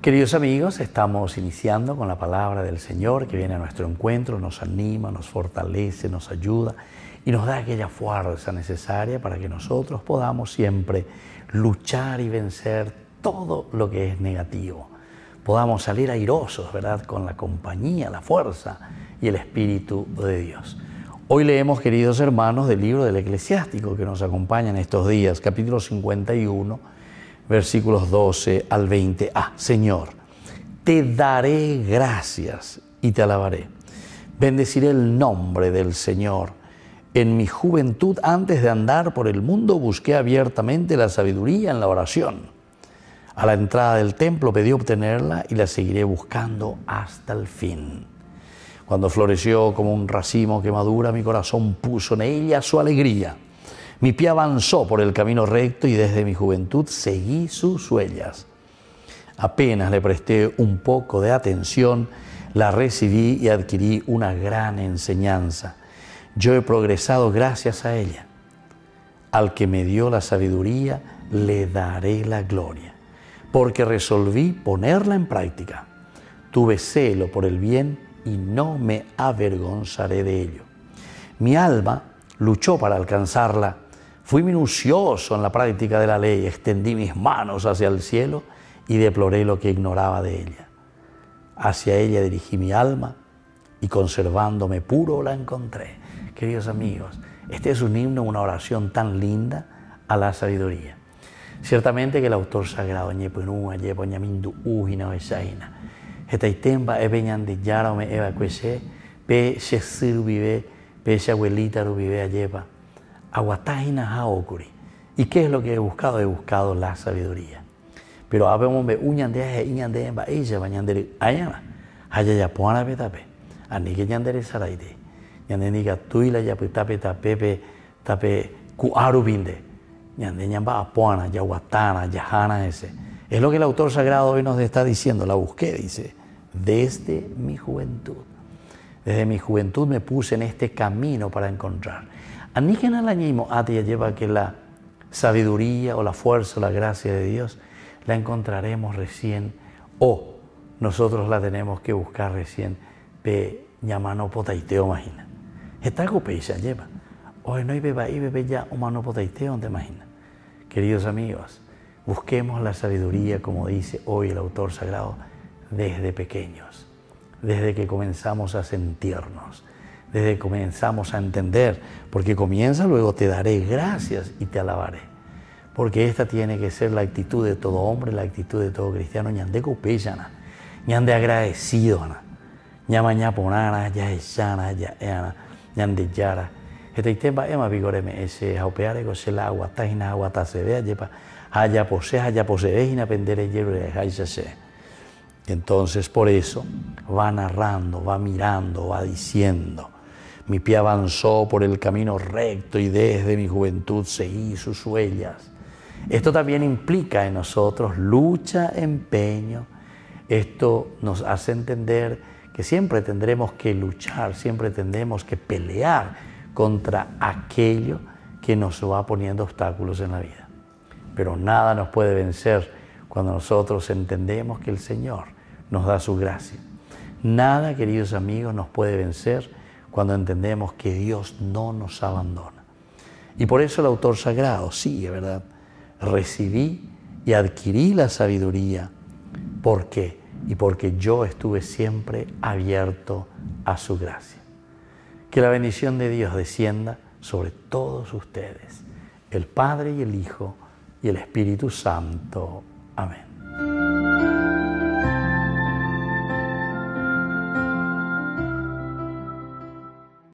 Queridos amigos, estamos iniciando con la palabra del Señor que viene a nuestro encuentro, nos anima, nos fortalece, nos ayuda y nos da aquella fuerza necesaria para que nosotros podamos siempre luchar y vencer todo lo que es negativo. Podamos salir airosos, ¿verdad? Con la compañía, la fuerza y el Espíritu de Dios. Hoy leemos, queridos hermanos, del libro del eclesiástico que nos acompaña en estos días, capítulo 51, versículos 12 al 20. Ah, Señor, te daré gracias y te alabaré. Bendeciré el nombre del Señor en mi juventud, antes de andar por el mundo, busqué abiertamente la sabiduría en la oración. A la entrada del templo pedí obtenerla y la seguiré buscando hasta el fin. Cuando floreció como un racimo que madura, mi corazón puso en ella su alegría. Mi pie avanzó por el camino recto y desde mi juventud seguí sus huellas. Apenas le presté un poco de atención, la recibí y adquirí una gran enseñanza. Yo he progresado gracias a ella. Al que me dio la sabiduría, le daré la gloria, porque resolví ponerla en práctica. Tuve celo por el bien y no me avergonzaré de ello. Mi alma luchó para alcanzarla. Fui minucioso en la práctica de la ley, extendí mis manos hacia el cielo y deploré lo que ignoraba de ella. Hacia ella dirigí mi alma y conservándome puro la encontré. Queridos amigos, este es un himno, una oración tan linda a la sabiduría. Ciertamente que el autor sagrado ñepunua yepo ñamindu ujina esaina. Etaitemba ebeñan de yara me eva cuese pe shesiru vive pe ayepa. Aguatajina haokuri. ¿Y qué es lo que he buscado? He buscado la sabiduría. Pero habemos be uñan de iñan de emba ella bañan de ayana. Haya ya puana petape. Ani que ñandere saraide ñande niga tuila yapu tape tapepe tape ku arubinde ñande ñamba apuana yahuatana yahana ese es lo que el autor sagrado hoy nos está diciendo la busqué dice desde mi juventud desde mi juventud me puse en este camino para encontrar anígena la ñimo ati lleva que la sabiduría o la fuerza o la gracia de Dios la encontraremos recién o nosotros la tenemos que buscar recién pe ñamano potaiteo imagina Está peisa lleva. Hoy no hay beba y bebe ya humano potaiteo, ¿te imaginas? Queridos amigos, busquemos la sabiduría, como dice hoy el autor sagrado, desde pequeños, desde que comenzamos a sentirnos, desde que comenzamos a entender, porque comienza luego te daré gracias y te alabaré. Porque esta tiene que ser la actitud de todo hombre, la actitud de todo cristiano, ñande cupeyana, ñande agradecido, ñama ponana, ya esana, ya eana ñande yara. Este tema ema vigoreme ese haupeare go se la agua tajina agua ta se vea llepa haya pose haya pose hina pendere hielo se. Entonces por eso va narrando va mirando va diciendo mi pie avanzó por el camino recto y desde mi juventud seguí sus huellas. Esto también implica en nosotros lucha, empeño. Esto nos hace entender que siempre tendremos que luchar, siempre tendremos que pelear contra aquello que nos va poniendo obstáculos en la vida. Pero nada nos puede vencer cuando nosotros entendemos que el Señor nos da su gracia. Nada, queridos amigos, nos puede vencer cuando entendemos que Dios no nos abandona. Y por eso el autor sagrado sigue, ¿verdad? Recibí y adquirí la sabiduría. ¿Por qué? y porque yo estuve siempre abierto a su gracia. Que la bendición de Dios descienda sobre todos ustedes, el Padre y el Hijo y el Espíritu Santo. Amén.